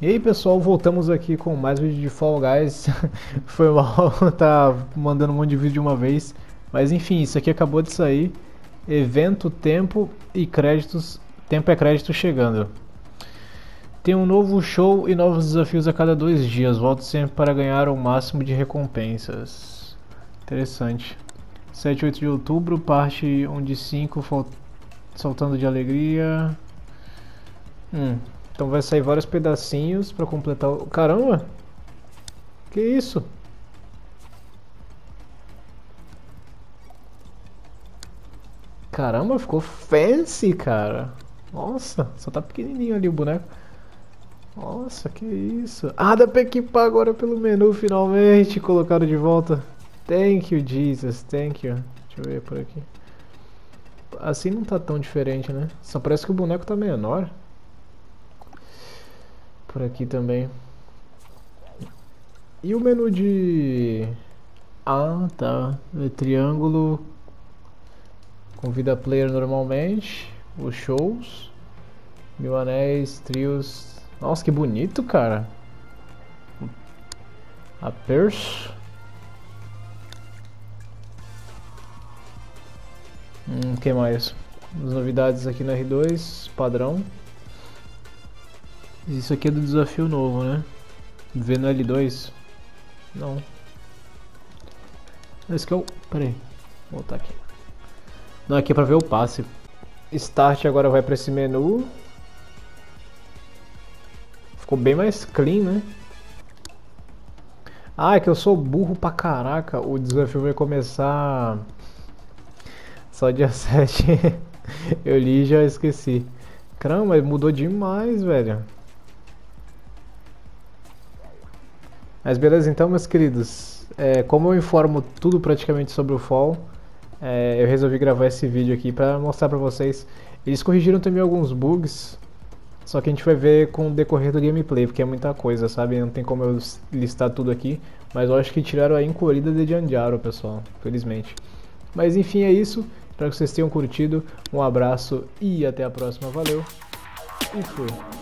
E aí pessoal, voltamos aqui com mais vídeo de Fall Guys. Foi mal tá mandando um monte de vídeo de uma vez. Mas enfim, isso aqui acabou de sair. Evento, tempo e créditos Tempo é crédito chegando. Tem um novo show e novos desafios a cada dois dias. Volte sempre para ganhar o máximo de recompensas. Interessante. 7 e 8 de outubro, parte 1 de 5 Saltando de alegria. Hum então vai sair vários pedacinhos pra completar o... Caramba! Que isso? Caramba, ficou fancy, cara. Nossa, só tá pequenininho ali o boneco. Nossa, que isso. Ah, dá pra equipar agora pelo menu, finalmente. Colocaram de volta. Thank you, Jesus. Thank you. Deixa eu ver por aqui. Assim não tá tão diferente, né? Só parece que o boneco tá menor por aqui também. E o menu de... Ah, tá. É triângulo. Convida player normalmente. Os shows. Mil anéis, trios. Nossa, que bonito, cara. A Purse. Hum, que mais? As novidades aqui no R2, padrão. Isso aqui é do desafio novo, né? Ver no L2? Não. Esse que é o... Pera aí. Vou voltar aqui. Não, aqui é pra ver o passe. Start agora vai pra esse menu. Ficou bem mais clean, né? Ah, é que eu sou burro pra caraca. O desafio vai começar... Só dia 7. eu li e já esqueci. Caramba, mudou demais, velho. Mas beleza, então, meus queridos. É, como eu informo tudo praticamente sobre o Fall, é, eu resolvi gravar esse vídeo aqui para mostrar para vocês. Eles corrigiram também alguns bugs, só que a gente vai ver com o decorrer do gameplay, porque é muita coisa, sabe? Não tem como eu listar tudo aqui, mas eu acho que tiraram a encolhida de Janjaro, pessoal, felizmente. Mas enfim, é isso. Espero que vocês tenham curtido. Um abraço e até a próxima. Valeu e fui.